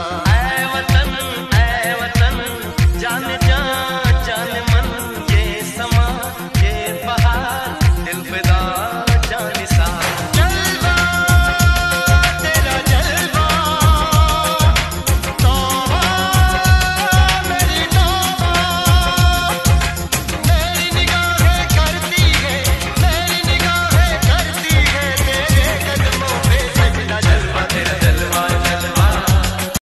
Uh...